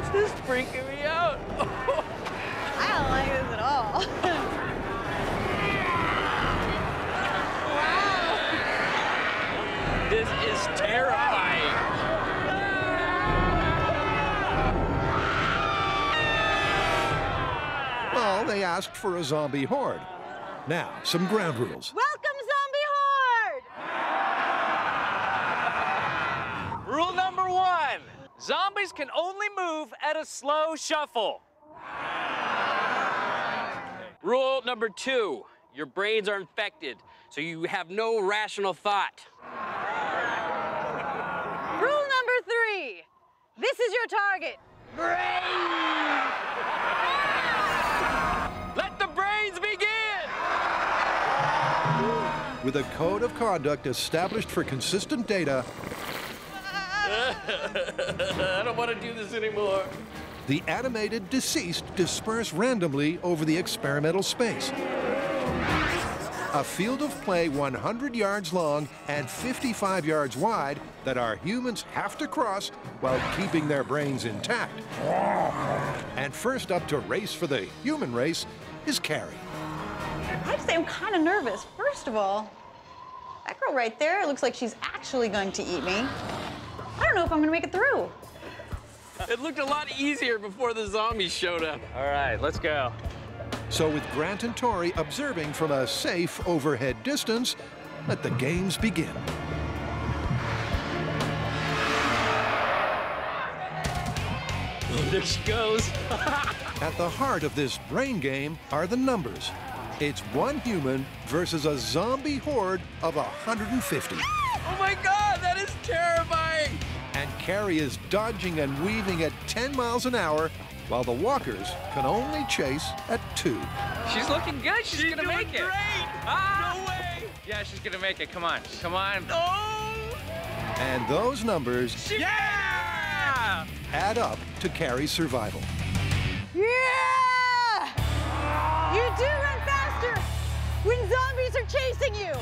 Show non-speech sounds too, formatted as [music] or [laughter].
freaking me out. I don't like this at all. wow. [laughs] This is terrifying. Well, they asked for a zombie horde. Now, some ground rules. Welcome, Zombie Horde! Rule number one zombies can only move at a slow shuffle. Rule number two your brains are infected, so you have no rational thought. Rule number three. This is your target. brains. Let the brains begin! With a code of conduct established for consistent data, [laughs] I don't want to do this anymore. the animated deceased disperse randomly over the experimental space. A field of play 100 yards long and 55 yards wide that our humans have to cross while keeping their brains intact. And first up to race for the human race is Kari. I have to say, I'm kind of nervous. First of all, that girl right there looks like she's actually going to eat me. I don't know if I'm going to make it through. It looked a lot easier before the zombies showed up. All right, let's go. So, with Grant and Tori observing from a safe overhead distance, let the games begin. Oh, there she goes. [laughs] At the heart of this brain game are the numbers. It's one human versus a zombie horde of 150. Oh my god, that is terrifying! And Kari is dodging and weaving at 10 miles an hour, while the walkers can only chase at two. She's looking good. She's, gonna make it. great. Ah! No way. Yeah, she's gonna make it. Come on, come on. Oh! And those numbers Yeah! add up to Kari's survival. Yeah! You do run faster when zombies are chasing you.